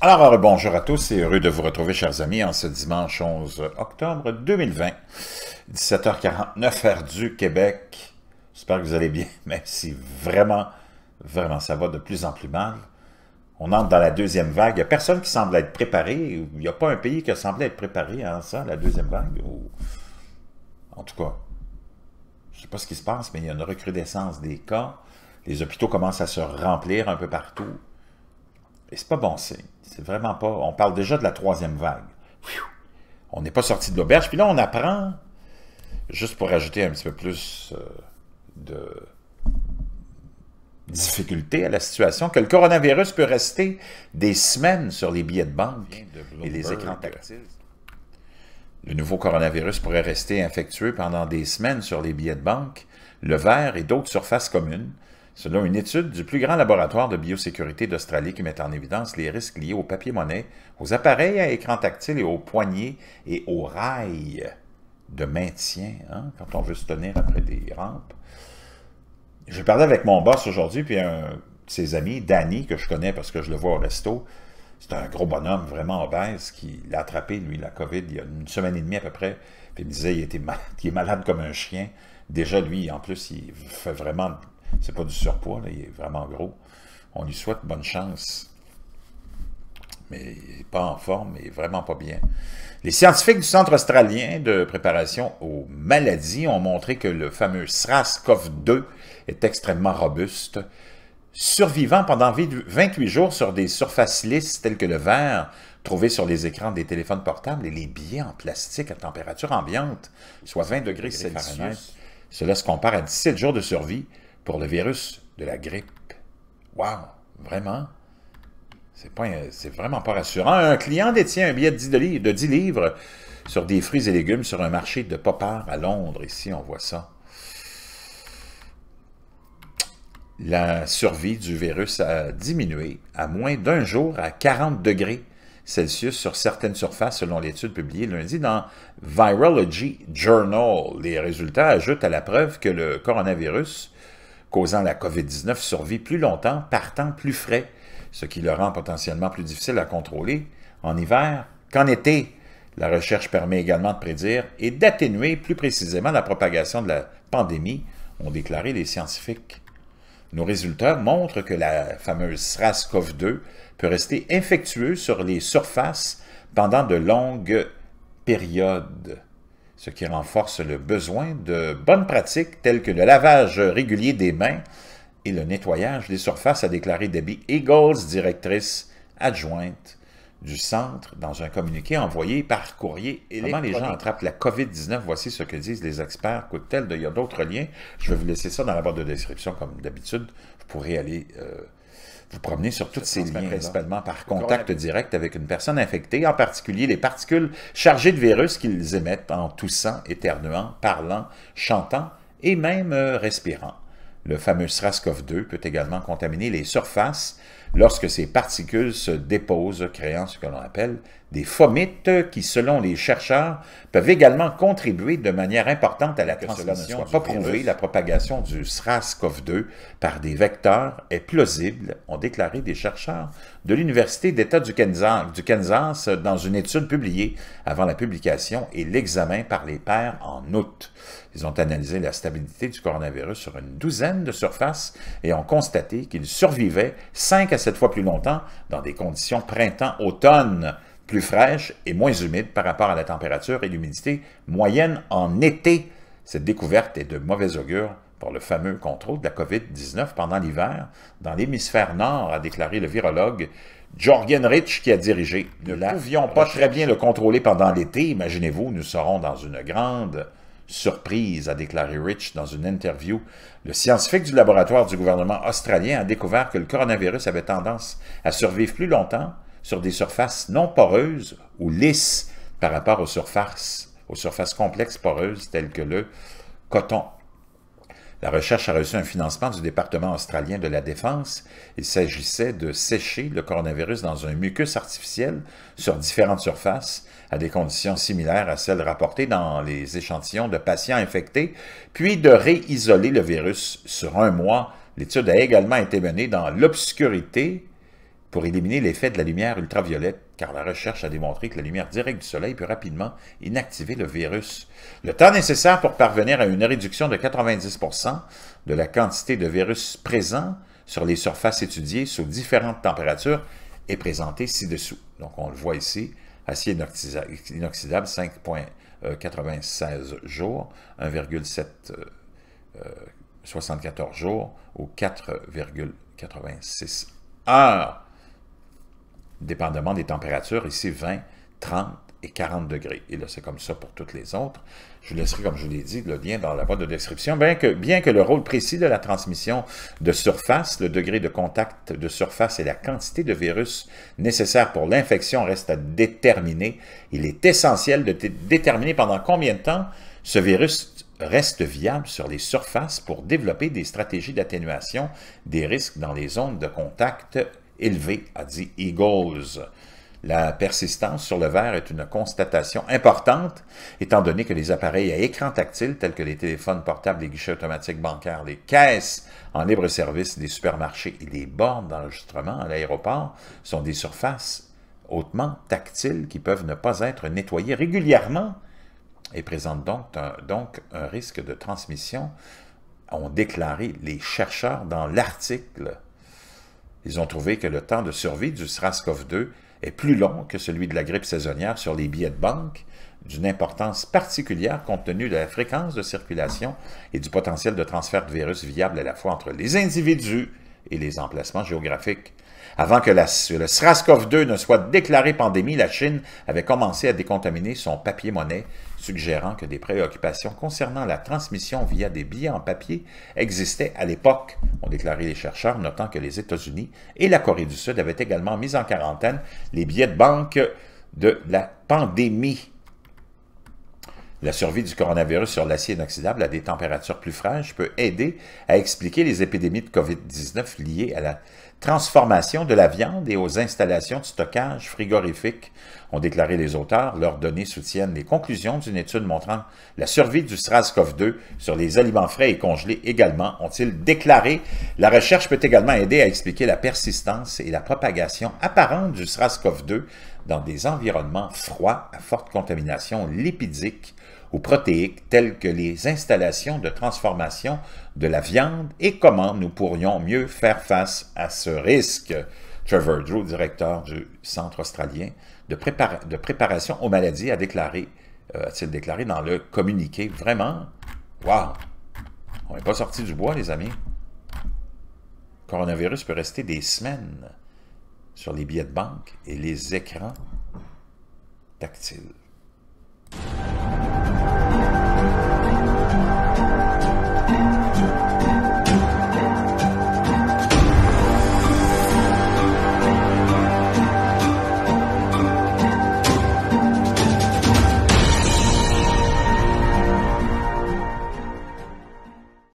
Alors, bonjour à tous et heureux de vous retrouver, chers amis, en ce dimanche 11 octobre 2020, 17h49, heure du Québec. J'espère que vous allez bien, même si vraiment, vraiment, ça va de plus en plus mal. On entre dans la deuxième vague. Il n'y a personne qui semble être préparé. Il n'y a pas un pays qui a semblé être préparé à ça, la deuxième vague. En tout cas, je ne sais pas ce qui se passe, mais il y a une recrudescence des cas. Les hôpitaux commencent à se remplir un peu partout. Et c'est pas bon signe. C'est vraiment pas... On parle déjà de la troisième vague. On n'est pas sorti de l'auberge. Puis là, on apprend, juste pour ajouter un petit peu plus euh, de difficulté à la situation, que le coronavirus peut rester des semaines sur les billets de banque et les écrans tactiles. Le nouveau coronavirus pourrait rester infectieux pendant des semaines sur les billets de banque, le verre et d'autres surfaces communes, selon une étude du plus grand laboratoire de biosécurité d'Australie qui met en évidence les risques liés au papier-monnaie, aux appareils à écran tactile et aux poignées et aux rails de maintien, hein, quand on veut se tenir après des rampes. Je parlais avec mon boss aujourd'hui, puis un de ses amis, Danny, que je connais parce que je le vois au resto, c'est un gros bonhomme vraiment obèse qui l'a attrapé, lui, la COVID, il y a une semaine et demie à peu près. Puis il me disait qu'il est malade comme un chien. Déjà, lui, en plus, il fait vraiment c'est pas du surpoids, il est vraiment gros. On lui souhaite bonne chance. Mais il n'est pas en forme, il n'est vraiment pas bien. Les scientifiques du Centre australien de préparation aux maladies ont montré que le fameux SRAS-CoV-2 est extrêmement robuste, survivant pendant 28 jours sur des surfaces lisses telles que le verre, trouvé sur les écrans des téléphones portables et les billets en plastique à température ambiante, soit 20 degrés Celsius. Cela se compare à 17 jours de survie pour le virus de la grippe. Wow, vraiment? C'est vraiment pas rassurant. Un client détient un billet de 10, de 10 livres sur des fruits et légumes sur un marché de Popard à Londres. Ici, on voit ça. La survie du virus a diminué à moins d'un jour à 40 degrés Celsius sur certaines surfaces, selon l'étude publiée lundi dans Virology Journal. Les résultats ajoutent à la preuve que le coronavirus causant la COVID-19 survit plus longtemps, partant plus frais, ce qui le rend potentiellement plus difficile à contrôler en hiver qu'en été. La recherche permet également de prédire et d'atténuer plus précisément la propagation de la pandémie, ont déclaré les scientifiques. Nos résultats montrent que la fameuse SRAS-CoV-2 peut rester infectueuse sur les surfaces pendant de longues périodes ce qui renforce le besoin de bonnes pratiques telles que le lavage régulier des mains et le nettoyage des surfaces, a déclaré Debbie Eagles, directrice adjointe du centre, dans un communiqué envoyé par courrier Comment les gens attrapent la COVID-19? Voici ce que disent les experts. Coûte-t-elle? Il y a d'autres liens. Je vais vous laisser ça dans la barre de description, comme d'habitude. Vous pourrez aller... Euh, vous promenez sur toutes ces liens, principalement par contact direct avec une personne infectée, en particulier les particules chargées de virus qu'ils émettent en toussant, éternuant, parlant, chantant et même euh, respirant. Le fameux SRAS-CoV-2 peut également contaminer les surfaces lorsque ces particules se déposent, créant ce que l'on appelle des fomites qui, selon les chercheurs, peuvent également contribuer de manière importante à la transmission. Pas prouvé, la propagation du SRAS-CoV-2 par des vecteurs est plausible, ont déclaré des chercheurs de l'Université d'État du Kansas, du Kansas dans une étude publiée avant la publication et l'examen par les pairs en août. Ils ont analysé la stabilité du coronavirus sur une douzaine de surfaces et ont constaté qu'il survivait 5 à 7 fois plus longtemps dans des conditions printemps-automne plus fraîches et moins humides par rapport à la température et l'humidité moyenne en été. Cette découverte est de mauvais augure pour le fameux contrôle de la COVID-19 pendant l'hiver dans l'hémisphère nord, a déclaré le virologue Jorgen Rich qui a dirigé. Nous n'avions pas très bien le contrôler pendant l'été. Imaginez-vous, nous serons dans une grande surprise, a déclaré Rich dans une interview. Le scientifique du laboratoire du gouvernement australien a découvert que le coronavirus avait tendance à survivre plus longtemps sur des surfaces non poreuses ou lisses par rapport aux surfaces, aux surfaces complexes poreuses telles que le coton. La recherche a reçu un financement du département australien de la Défense. Il s'agissait de sécher le coronavirus dans un mucus artificiel sur différentes surfaces à des conditions similaires à celles rapportées dans les échantillons de patients infectés, puis de réisoler le virus sur un mois. L'étude a également été menée dans l'obscurité pour éliminer l'effet de la lumière ultraviolette, car la recherche a démontré que la lumière directe du soleil peut rapidement inactiver le virus. Le temps nécessaire pour parvenir à une réduction de 90% de la quantité de virus présent sur les surfaces étudiées sous différentes températures est présenté ci-dessous. Donc, on le voit ici, acier inoxydable, 5,96 jours, 1,774 jours ou 4,86 heures dépendamment des températures, ici 20, 30 et 40 degrés. Et là, c'est comme ça pour toutes les autres. Je vous laisserai, comme je vous l'ai dit, le lien dans la boîte de description. Bien que, bien que le rôle précis de la transmission de surface, le degré de contact de surface et la quantité de virus nécessaire pour l'infection reste à déterminer, il est essentiel de déterminer pendant combien de temps ce virus reste viable sur les surfaces pour développer des stratégies d'atténuation des risques dans les zones de contact élevé, a dit Eagles. La persistance sur le verre est une constatation importante, étant donné que les appareils à écran tactile, tels que les téléphones portables, les guichets automatiques bancaires, les caisses en libre-service des supermarchés et les bornes d'enregistrement à l'aéroport, sont des surfaces hautement tactiles qui peuvent ne pas être nettoyées régulièrement et présentent donc donc un risque de transmission, ont déclaré les chercheurs dans l'article ils ont trouvé que le temps de survie du SRAS-CoV-2 est plus long que celui de la grippe saisonnière sur les billets de banque, d'une importance particulière compte tenu de la fréquence de circulation et du potentiel de transfert de virus viable à la fois entre les individus et les emplacements géographiques. Avant que le SRAS-CoV-2 ne soit déclaré pandémie, la Chine avait commencé à décontaminer son papier-monnaie suggérant que des préoccupations concernant la transmission via des billets en papier existaient à l'époque, ont déclaré les chercheurs, notant que les États-Unis et la Corée du Sud avaient également mis en quarantaine les billets de banque de la pandémie. La survie du coronavirus sur l'acier inoxydable à des températures plus fraîches peut aider à expliquer les épidémies de COVID-19 liées à la transformation de la viande et aux installations de stockage frigorifique, ont déclaré les auteurs. Leurs données soutiennent les conclusions d'une étude montrant la survie du SRAS-CoV-2 sur les aliments frais et congelés également, ont-ils déclaré. La recherche peut également aider à expliquer la persistance et la propagation apparente du SRAS-CoV-2 dans des environnements froids à forte contamination lipidique ou protéiques telles que les installations de transformation de la viande et comment nous pourrions mieux faire face à ce risque. Trevor Drew, directeur du Centre australien de, préparation aux maladies, a déclaré, euh, a-t-il déclaré dans le communiqué, vraiment, wow, on n'est pas sorti du bois, les amis. Le coronavirus peut rester des semaines sur les billets de banque et les écrans tactiles.